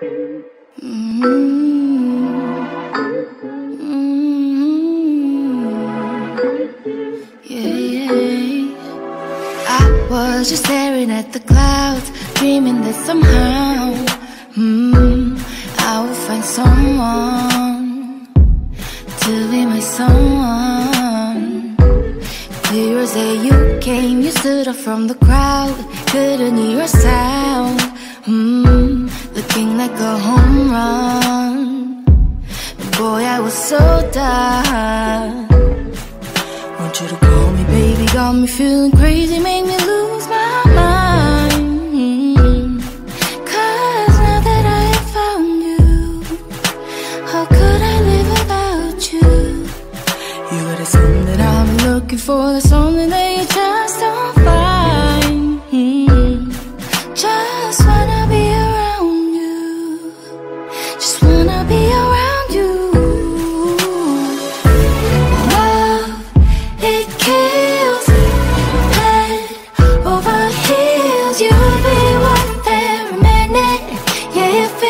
was just staring at the clouds Dreaming that somehow mm, I will find someone To be my someone Clear as day you came You stood up from the crowd Couldn't hear a sound mm, Looking like a home run. Boy, I was so done Want you to call me, baby Got me feeling crazy, make me lose my mind. Cause now that I found you How could I live without you? You got the something that I'm looking for The something that you Yeah, it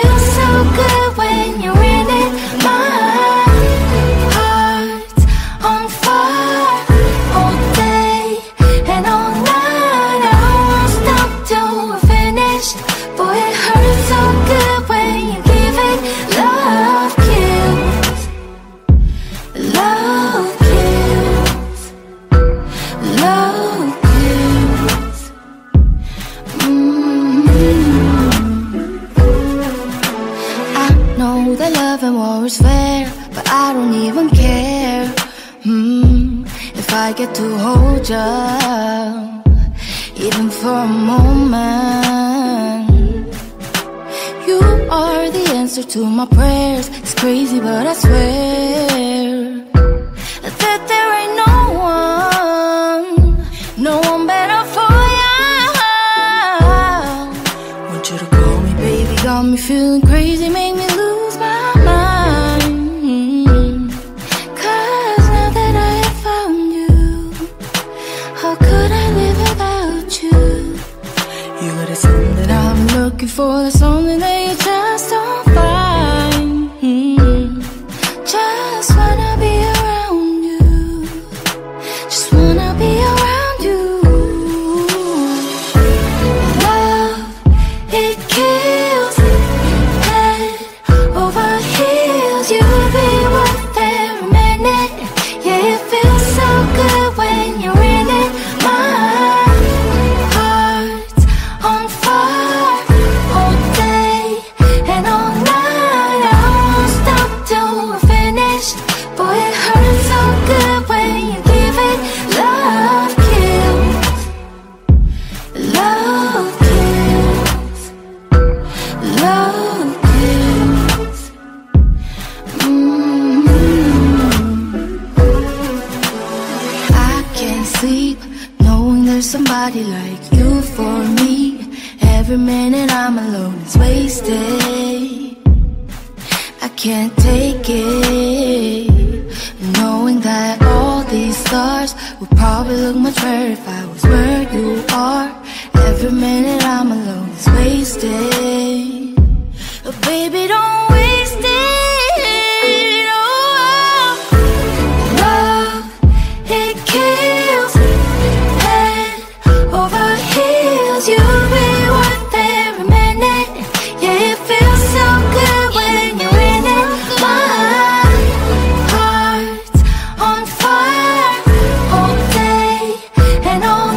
don't even care. Mm. If I get to hold you Even for a moment. You are the answer to my prayers. It's crazy but I swear That there ain't no one No one better for you Want you to call me baby. Got me feeling crazy. Make me lose could I live without you? You got the something that I'm looking for The something like you for me. Every minute I'm alone is wasted. I can't take it. Knowing that all these stars would probably look much better if I was where you are. Every minute I'm alone. and all